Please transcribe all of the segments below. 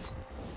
First blood.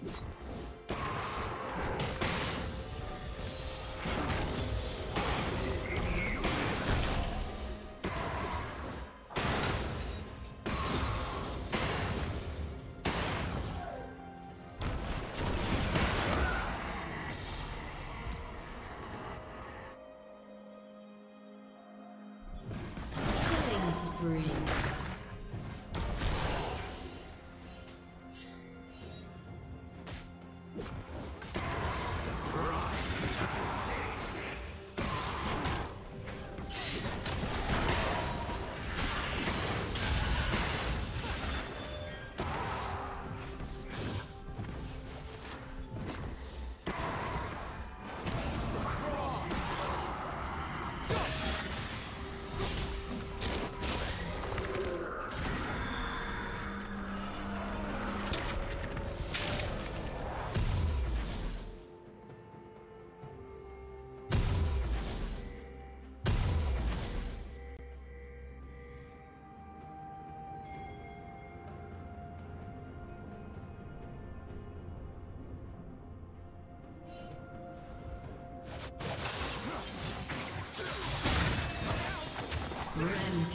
すいません。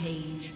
Rampage.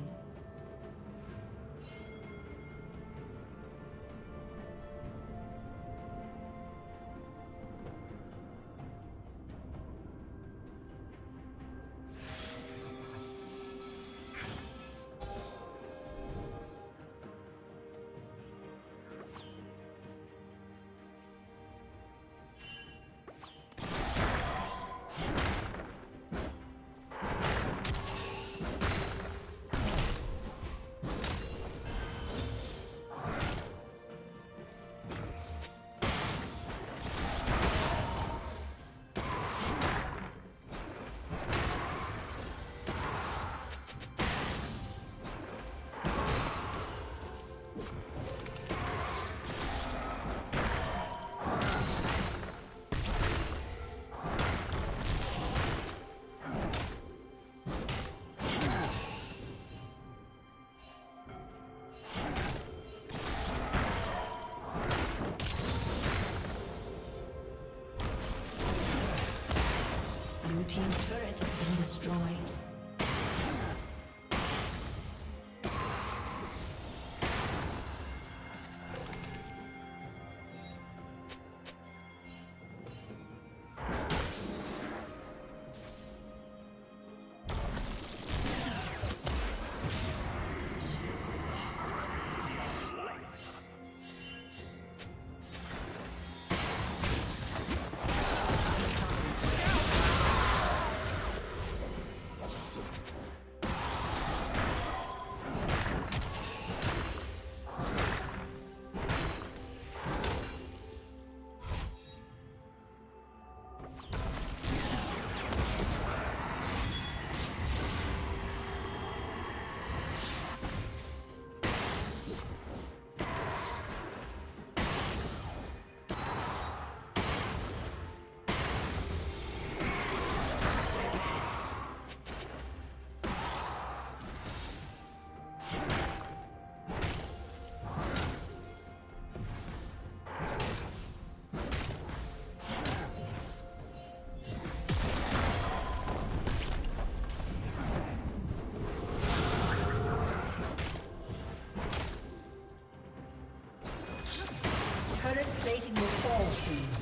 Plating will fall.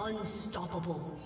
Unstoppable.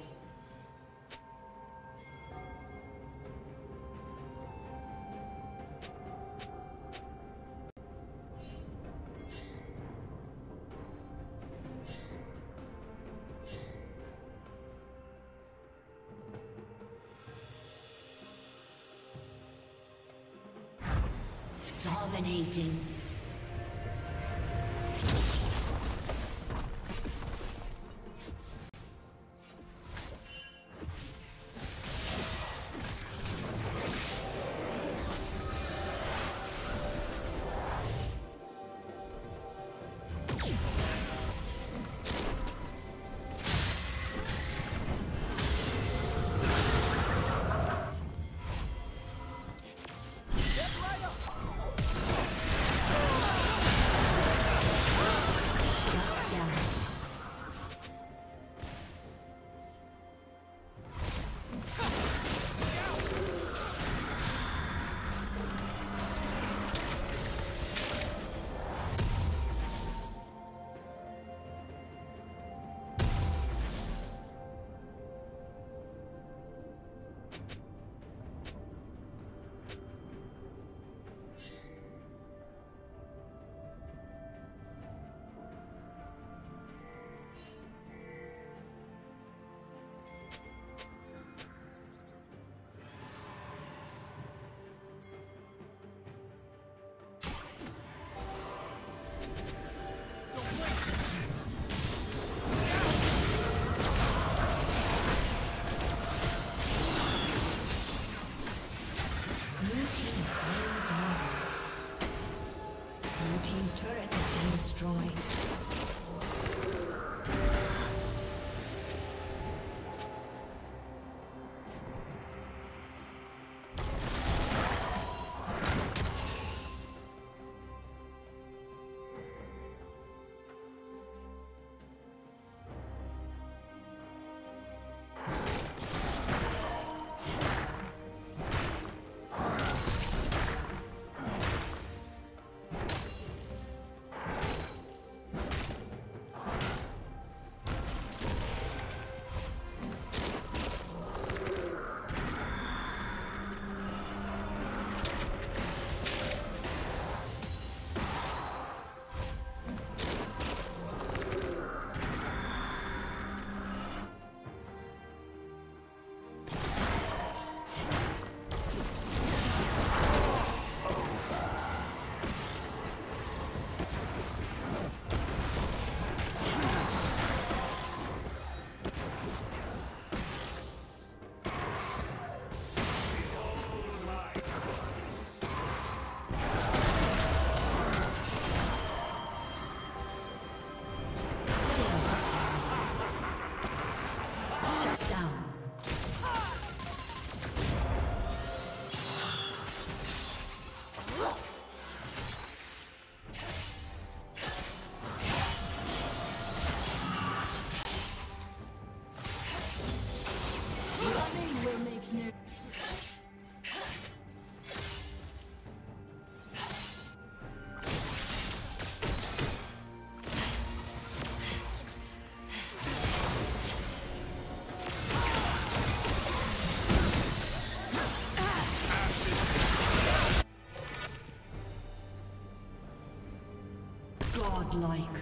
Godlike.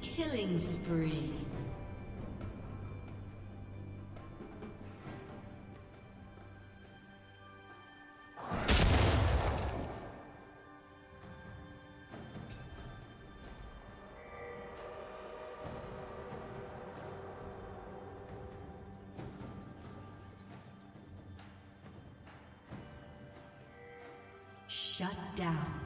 Killing spree. Shut down.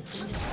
Has been destroyed.